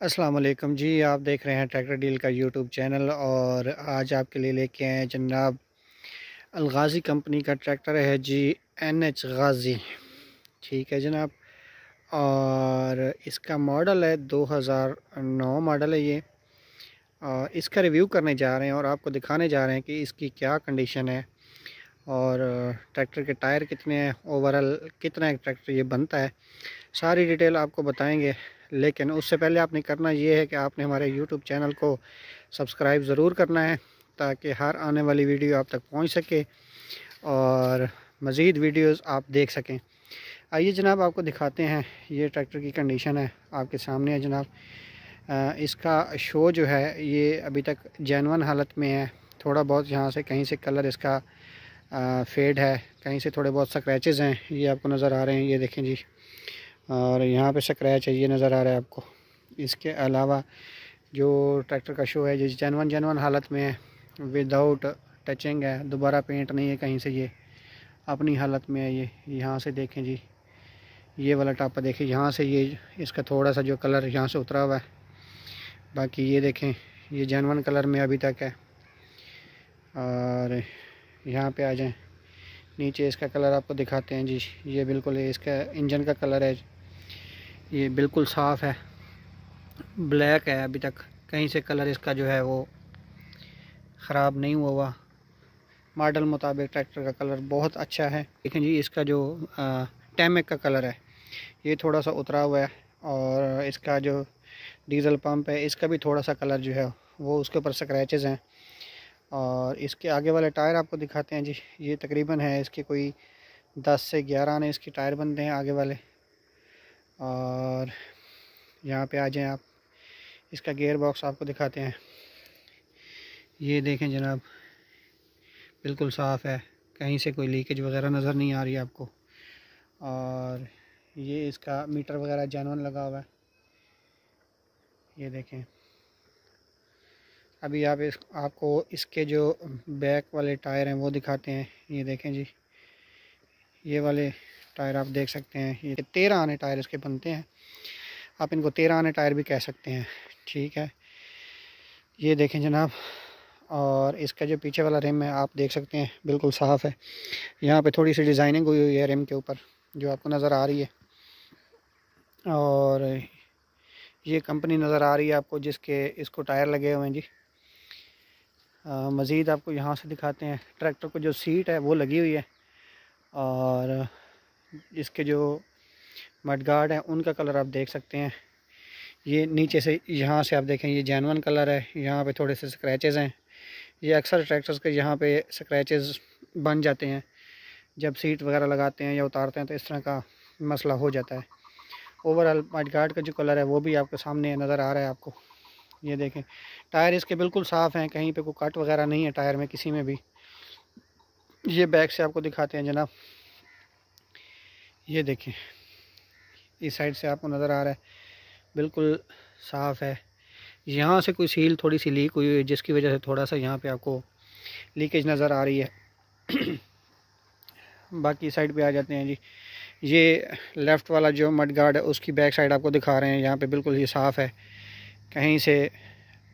अस्सलाम वालेकुम जी, आप देख रहे हैं ट्रैक्टर डील का यूट्यूब चैनल और आज आपके लिए लेके आए जनाब अलगाज़ी कंपनी का ट्रैक्टर है जी एन एच गाज़ी। ठीक है जनाब, और इसका मॉडल है 2009 मॉडल है ये। और इसका रिव्यू करने जा रहे हैं और आपको दिखाने जा रहे हैं कि इसकी क्या कंडीशन है और ट्रैक्टर के टायर कितने हैं, ओवरऑल कितना ट्रैक्टर ये बनता है, सारी डिटेल आपको बताएँगे। लेकिन उससे पहले आपने करना ये है कि आपने हमारे यूट्यूब चैनल को सब्सक्राइब ज़रूर करना है ताकि हर आने वाली वीडियो आप तक पहुँच सके और मज़ीद वीडियोस आप देख सकें। आइए जनाब, आपको दिखाते हैं। ये ट्रैक्टर की कंडीशन है आपके सामने है जनाब। इसका शो जो है ये अभी तक जैनवन हालत में है। थोड़ा बहुत यहाँ से कहीं से कलर इसका फेड है। कहीं से थोड़े बहुत स्क्रैचेज़ हैं। ये आपको नज़र आ रहे हैं। ये देखें जी। और यहाँ पे स्क्रैच है, ये नज़र आ रहा है आपको। इसके अलावा जो ट्रैक्टर का शो है जिस जनवन जनवन हालत में है। विदाउट टचिंग है, दोबारा पेंट नहीं है कहीं से ये। अपनी हालत में है ये। यहाँ से देखें जी। ये वाला टापा देखें यहाँ से ये, इसका थोड़ा सा जो कलर यहाँ से उतरा हुआ है। बाकी ये देखें, ये जनवन कलर में अभी तक है। और यहाँ पे आ जाएँ। नीचे इसका कलर आपको दिखाते हैं जी। ये बिल्कुल इसका इंजन का कलर है ये बिल्कुल साफ़ है, ब्लैक है अभी तक। कहीं से कलर इसका जो है वो ख़राब नहीं हुआ हुआ। मॉडल मुताबिक ट्रैक्टर का कलर बहुत अच्छा है। लेकिन जी इसका जो टैमिक का कलर है, ये थोड़ा सा उतरा हुआ है और इसका जो डीज़ल पंप है, इसका भी थोड़ा सा कलर जो है वो उसके ऊपर स्क्रैचेज़ हैं। और इसके आगे वाले टायर आपको दिखाते हैं जी, ये तकरीबन है, इसके कोई 10 से 11 आने इसके टायर बनते हैं आगे वाले। और यहाँ पे आ जाएँ आप, इसका गेयर बॉक्स आपको दिखाते हैं। ये देखें जनाब, बिल्कुल साफ़ है, कहीं से कोई लीकेज वगैरह नज़र नहीं आ रही आपको। और ये इसका मीटर वगैरह जानवन लगा हुआ है। ये देखें। अभी आप इस, आपको इसके जो बैक वाले टायर हैं वो दिखाते हैं। ये देखें जी। ये वाले टायर आप देख सकते हैं। ये तेरह आने टायर इसके बनते हैं। आप इनको तेरह आने टायर भी कह सकते हैं। ठीक है। ये देखें जनाब। और इसका जो पीछे वाला रिम है, आप देख सकते हैं। बिल्कुल साफ़ है। यहाँ पे थोड़ी सी डिज़ाइनिंग हुई हुई है रिम के ऊपर, जो आपको नज़र आ रही है। और ये कंपनी नज़र आ रही है आपको, जिसके इसको टायर लगे हुए हैं जी। मज़ीद आपको यहाँ से दिखाते हैं। ट्रैक्टर को जो सीट है, वो लगी हुई है और इसके जो मडगार्ड हैं, उनका कलर आप देख सकते हैं। ये नीचे से, यहाँ से आप देखें, ये जैनवन कलर है। यहाँ पे थोड़े से स्क्रैचेज़ हैं। ये अक्सर ट्रैक्टर्स के यहाँ पे स्क्रैचेज़ बन जाते हैं। जब सीट वगैरह लगाते हैं या उतारते हैं तो इस तरह का मसला हो जाता है। ओवरऑल मडगार्ड का जो कलर है, वो भी आपके सामने नज़र आ रहा है आपको। ये देखें। टायर इसके बिल्कुल साफ़ हैं, कहीं पे कोई कट वगैरह नहीं है टायर में किसी में भी। ये बैक से आपको दिखाते हैं जनाब। ये देखें, इस साइड से आपको नज़र आ रहा है। बिल्कुल साफ़ है। यहाँ से कोई सील, थोड़ी सी लीक हुई है जिसकी वजह से थोड़ा सा यहाँ पे आपको लीकेज नज़र आ रही है। बाकी साइड पे आ जाते हैं जी। ये लेफ़्ट वाला जो मड गार्ड है, उसकी बैक साइड आपको दिखा रहे हैं। यहाँ पे बिल्कुल ये साफ़ है। कहीं से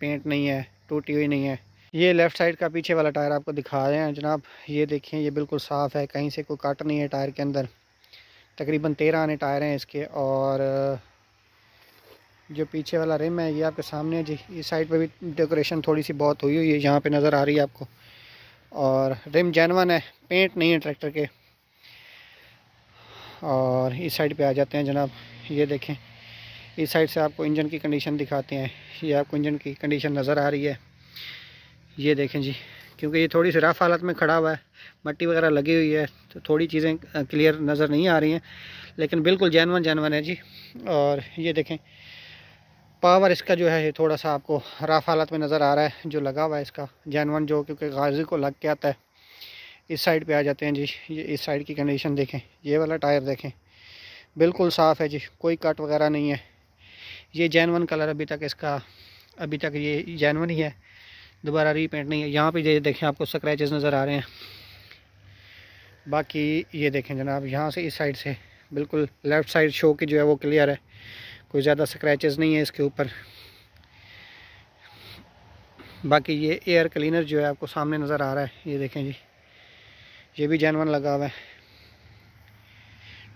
पेंट नहीं है, टूटी हुई नहीं है। ये लेफ़्ट साइड का पीछे वाला टायर आपको दिखा रहे हैं, जनाब। ये देखें ये बिल्कुल साफ़ है, कहीं से कोई काट नहीं है टायर के अंदर। तकरीबन तेरह आने टायर हैं इसके, और, जो पीछे वाला रिम है, ये आपके सामने है जी। इस साइड पे भी डेकोरेशन थोड़ी सी बहुत हुई हुई है, यहाँ पे नज़र आ रही है आपको। और रिम जैनवन है पेंट नहीं है ट्रैक्टर के। और इस साइड पे आ जाते हैं जनाब। ये देखें इस साइड से आपको इंजन की कंडीशन दिखाते हैं। ये आपको इंजन की कंडीशन नज़र आ रही है। ये देखें जी, क्योंकि ये थोड़ी सी रफ़ हालत में खड़ा हुआ है, मट्टी वगैरह लगी हुई है तो थोड़ी चीज़ें क्लियर नज़र नहीं आ रही हैं। लेकिन बिल्कुल जैनवन जैनवन है जी। और ये देखें पावर इसका जो है थोड़ा सा आपको रफ़ हालत में नज़र आ रहा है, जो लगा हुआ है इसका। जैनवन जो, क्योंकि गाजी को लग के आता है। इस साइड पे आ जाते हैं जी। ये इस साइड की कंडीशन देखें। ये वाला टायर देखें। बिल्कुल साफ़ है जी, कोई कट वगैरह नहीं है। ये जैनवन कलर अभी तक इसका, अभी तक ये जैनवन ही है। दोबारा रीपेंट नहीं है। यहाँ पे ये देखें, आपको स्क्रैचेस नज़र आ रहे हैं। बाकी ये देखें जनाब, यहाँ से इस साइड से, बिल्कुल लेफ़्ट साइड शो की जो है वो क्लियर है। कोई ज़्यादा स्क्रैचेस नहीं है इसके ऊपर। बाकी ये एयर क्लीनर जो है आपको सामने नज़र आ रहा है, ये देखें जी। ये भी जानवन लगा हुआ है।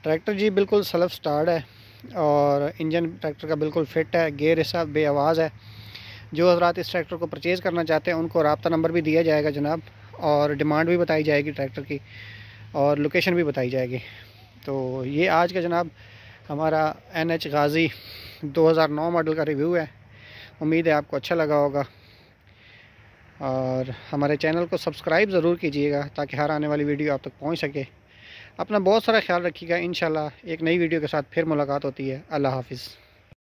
ट्रैक्टर जी बिल्कुल सेल्फ स्टार्ट है। और इंजन ट्रैक्टर का बिल्कुल फिट है, गेयर ऐसा बे आवाज़ है। जो हजरात इस ट्रैक्टर को परचेज़ करना चाहते हैं, उनको रबता नंबर भी दिया जाएगा जनाब, और डिमांड भी बताई जाएगी ट्रैक्टर की, और लोकेशन भी बताई जाएगी। तो ये आज का जनाब हमारा एन एच गाज़ी 2009 मॉडल का रिव्यू है। उम्मीद है आपको अच्छा लगा होगा। और हमारे चैनल को सब्सक्राइब ज़रूर कीजिएगा, ताकि हर आने वाली वीडियो आप तक पहुँच सके। अपना बहुत सारा ख्याल रखिएगा इन एक नई वीडियो के साथ फिर मुलाकात होती है। अल्लाह हाफिज़।